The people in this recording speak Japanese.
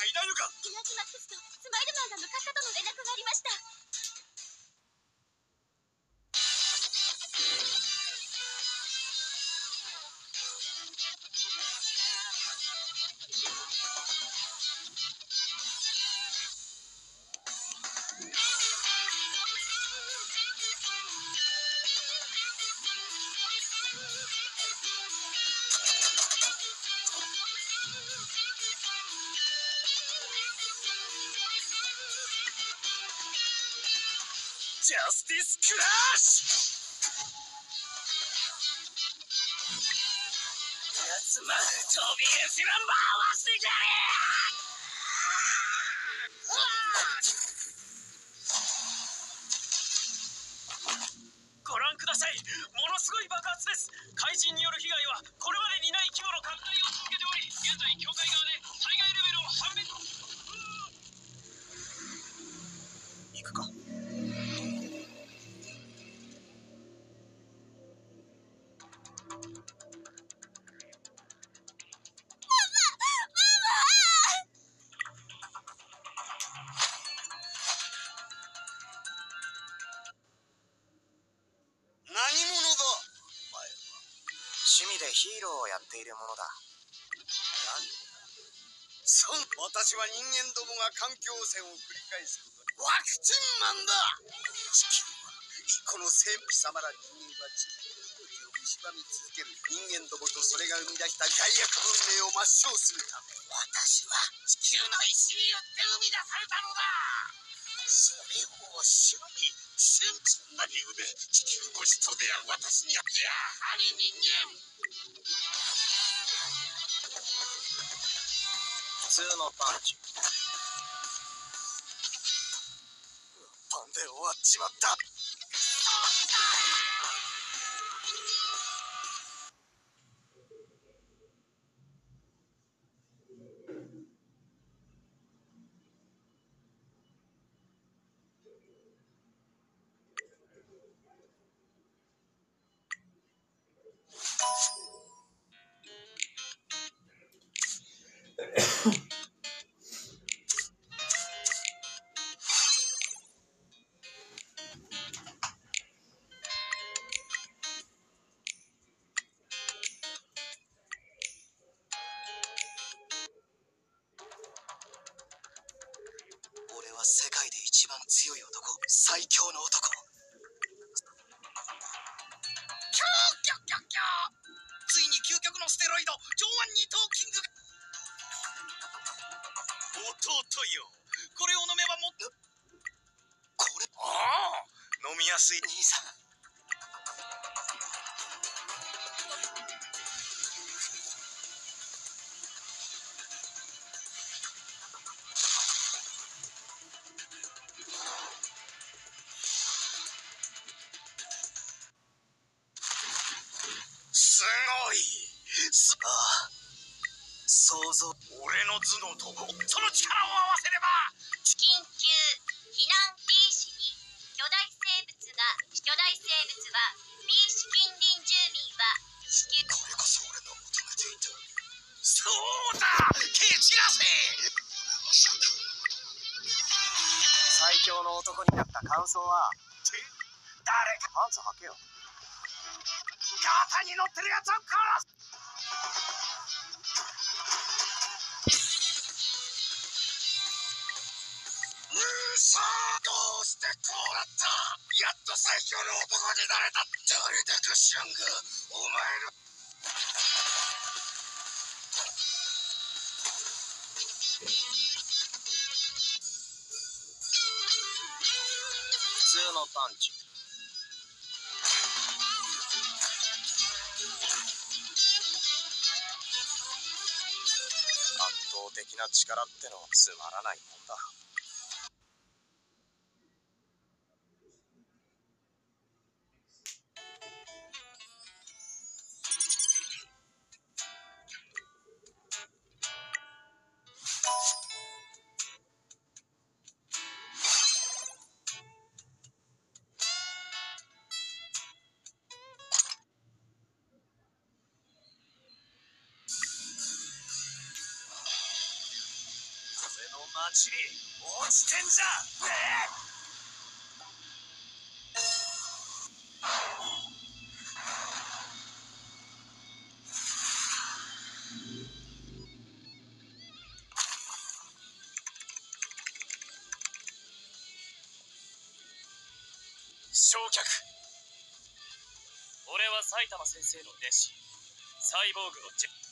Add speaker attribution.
Speaker 1: かいないのか。
Speaker 2: エナジマックスとスマイルマンが向かったとの連絡がありました。
Speaker 1: ジャスティスクラッシュやつまで飛び石ランバーわしてや。ご覧ください。ものすごい爆発です。怪人による被害はこれまでにない規模の拡大
Speaker 3: ヒーローをやっているものだ。
Speaker 4: そう私は人間どもが環境汚染を繰り返すことにワクチンマンだ！地球はこの生貴様ら人間は地球の命を蝕み続ける人間どもとそれが生み出した害悪文明を抹消するため私は地球の意志によって生み出されたのだ！それを味な理由で地球ご子とである私にはやはり人間
Speaker 3: 普通のパンチ。
Speaker 4: パンで終わっちまった。番強い男。最強の男。キョーキョキョキョ。ついに究極のステロイド。上腕二頭キング弟よ。これを飲めばもっと。これ。ああ。飲みやすい。兄さん想像俺の頭脳とその力を合わせれば
Speaker 2: 緊急避難 B 市に巨大生物が巨大生物は B 市近隣住民は至急
Speaker 4: これこそ俺の求めていたそうだ蹴散らせ!
Speaker 3: 最強の男になった感想は
Speaker 4: 誰か
Speaker 3: パンツ履けよ。
Speaker 4: 肩に乗ってるやつを殺すさあどうしてこうなった？やっと最強の男になれた。誰だか知らんがお前の
Speaker 3: 普通のパンチ。圧倒的な力ってのはつまらないもんだ。
Speaker 1: チリ落ちてんじゃんね焼却俺は埼玉先生の弟子サイボーグのジェ